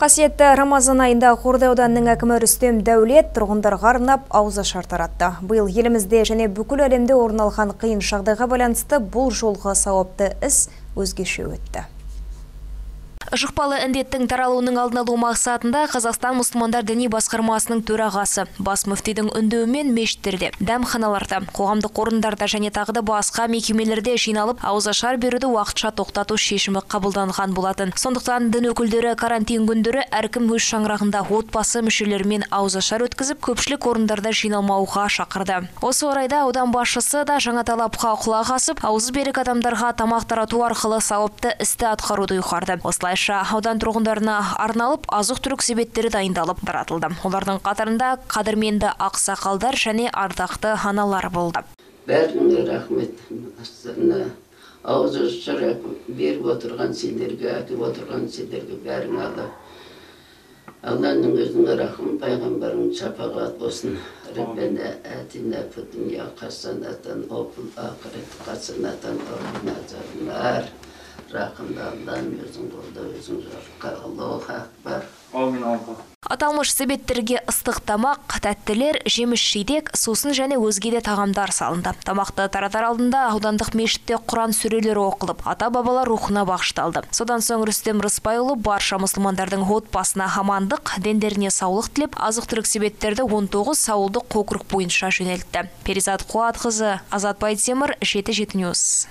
Қасиетті Рамазан айында Қордай ауданының әкімі Рүстем Дәулет тұрғындарға арнап ауыз ашар таратты. Елімізде және бүкіл әлемде орын алған қиын жағдайға байланысты бұл жолғы сауапты іс өзгеше өтті. Жұқпалы індеттің таралуының алдын алу мақсатында Қазақстан мұсылмандар діни басқармасының төрағасы бас мүфтидің үндеуімен мешіттерде, дәмханаларда, қоғамдық орындарда және тағы да басқа мекемелерде жиналып ауызашар беруді уақытша тоқтату шешімі қабылданған болатын. Сондықтан дін өкілдері карантин күндері әркім өз шаңырағында отбасы мүшелерімен ауызашар өткізіп, көпшілік орындарда жиналмауға шақырды. Осы орайда аудан басшысы да жаңа талапқа құлақ асып, аузы берік адамдарға тамақ тарату арқылы сауапты істі атқаруды ұйғарды. Осылайша аудан тұрғындарына арналып азық-түлік себеттері дайындалып таратылды. Олардың қатарында қадірменді ақсақалдар және ардақты аналар болды. бәріңе рахмет астана ауыз ашар беріп отырған сендерге әкеп отырған сендерге бәріңе алла алланың өзінің рахым пайғамбарың шапағат болсын аллам өзің қолда өзің жарыққа аллаху акбар Аталмыш себеттерге ыстық тамақ, тәттілер, жеміс жидек, сусын және өзге де тағамдар салынды. Тамақты таратар алдында аудандық мешітте Құран сүрелері оқылып, ата-бабалар рухына бағышталды. Содан соң Рүстем Рысбайұлы барша мұсылмандардың отбасына амандық, дендеріне саулық тілеп, азық-түлік себеттерді 19 сауылдық округ бойынша жөнелтті. Перизат Қуатқызы, Азат Байтемір, 7-7 Ньюс.